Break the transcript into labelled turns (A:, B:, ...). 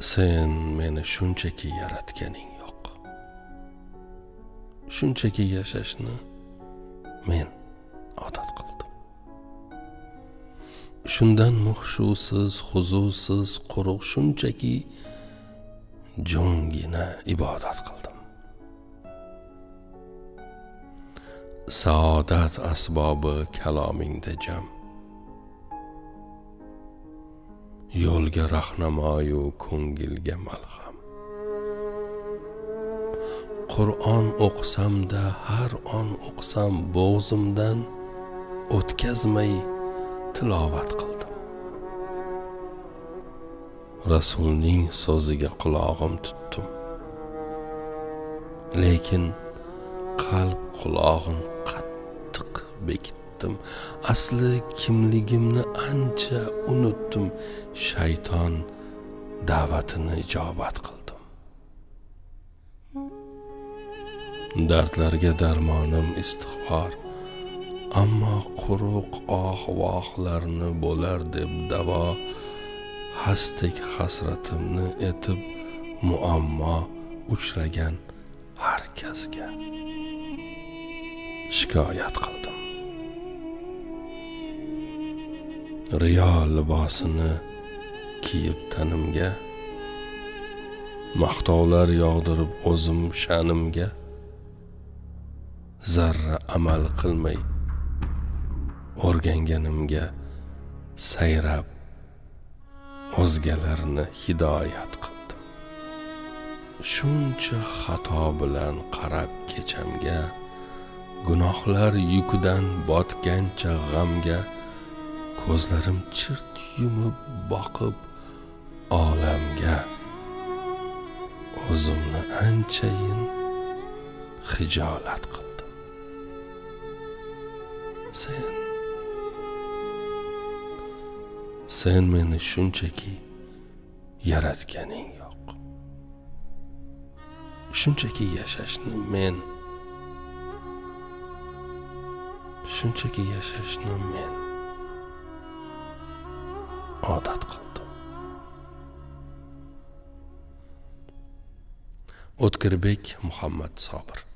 A: sen meni shunchaki yaratganing yo'q. Shunchaki yashashni men odat qildim. Shundan muhshusiz huzursiz quruq shunchaki jo'ngina ibodat qildim. Saodat asbobi kalomingda jam. Yo'lga rahnamoyu ko'ngilga malham. Qur'on o'qisamda har on o'qisam bo'g'zimdan o'tkazmay tilovat qildim. Rasulning so'ziga qulog'im tutdim. Lekin qalb qulog'in qattiq bekitdim asli kimligimni ancha unutdim. Shayton da'vatini ijobat qildim. Dardlarga darmonim istig'for ammo quruq oh vohlarni bo'lar deb davo hasdek hasratimni etib muammo uchragan har kasga shikoyat qildim. Riyo libosini kiyib tanimga maqtovlar yog'dirib o'zim sha'nimga zarra amal qilmay o'rganganimga sayrab o'zgalarni hidoyat qildim. Shuncha xato bilan qarab kechamga gunohlar yukidan botgancha g'amga ko'zlarim chirt yumib boqib olamga. O'zimni anchayin hijolat qildim. Sen sen meni shunchaki yaratganing yo'q. Shunchaki yashashni men shunchaki yashashni men odat qildi. O'tkirbek muhammad sobir.